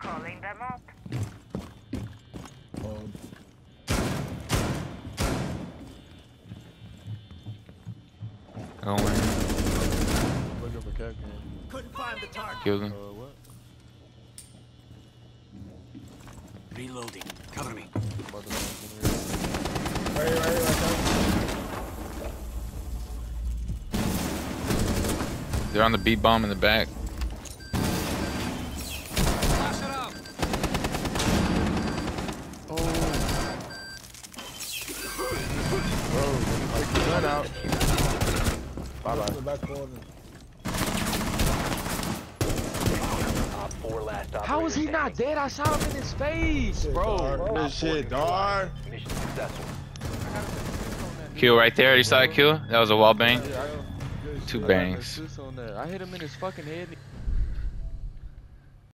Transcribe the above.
Calling them up. Um, Going. Looking for Kapkan. Couldn't find the target. Kill Uh, what? Reloading. Cover me. About to launch in here. right here, right here, right. They're on the B bomb in the back. Take out. Bye In bye. back 4 last How is he not dead? I shot him in his face, bro. dog. Good Op 4 shit, dog. Mission successful. Kill right there. You saw that kill? That was a wall bang. Yeah, I- good Two shit. I got bangs. an assist on that. I hit him in his fucking head. and he-